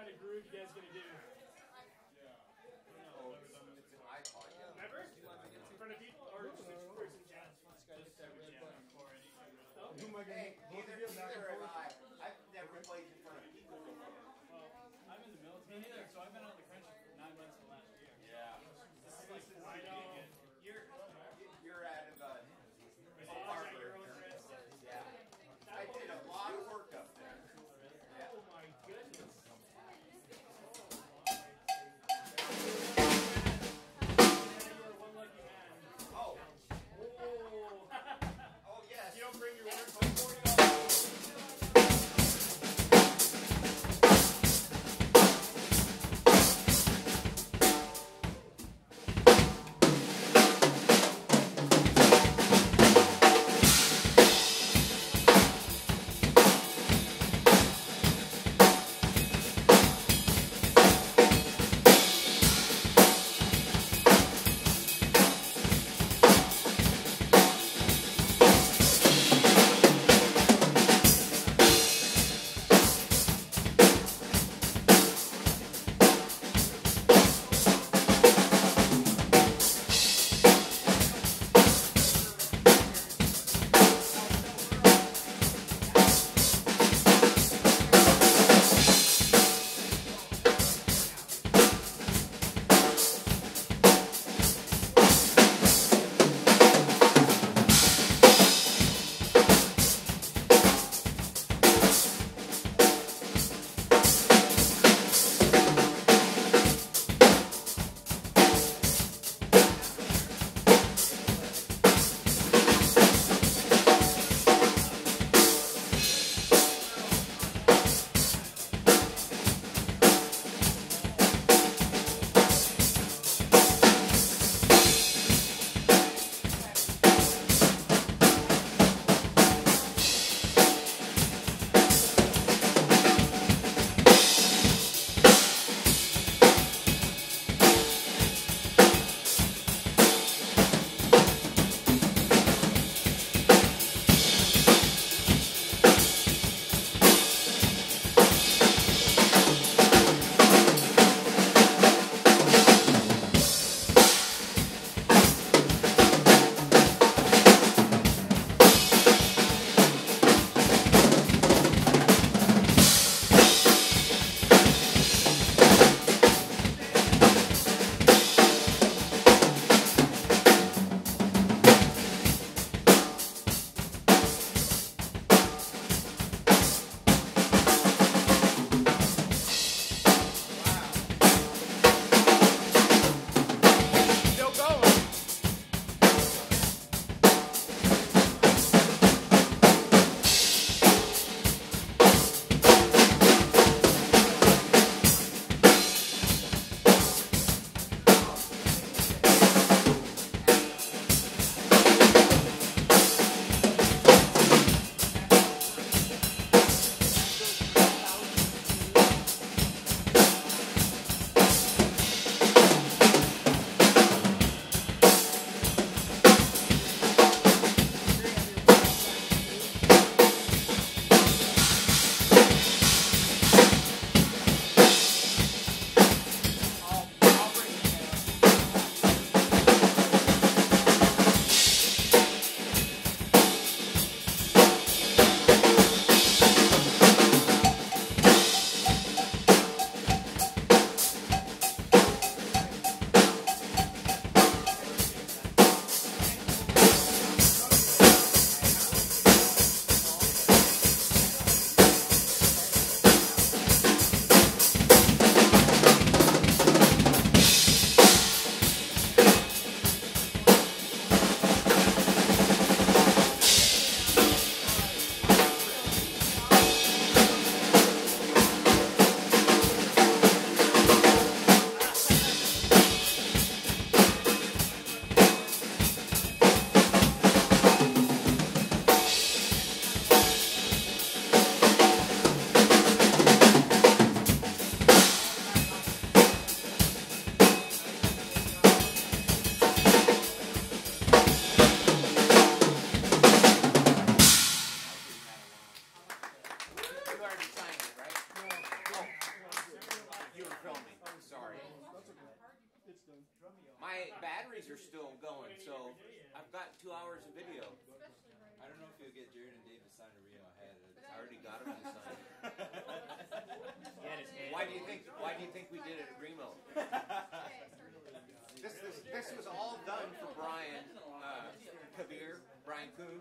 kind of groove you guys gonna do. Oh, it's an iPod, yeah. Remember? In front of people or just a person chat? Oh, Who am I Hey, gonna both neither, of you back neither and have forth? I. I've never played in front of people before. I'm in the military either, so I've been out My batteries are still going, so I've got two hours of video. I don't know if you'll get Jared and Dave to sign a Rio ahead. I already got them to sign. It Why do you think? Why do you think we did it at Remo? This, this, this was all done for Brian uh, Kabir, Brian Kuhn.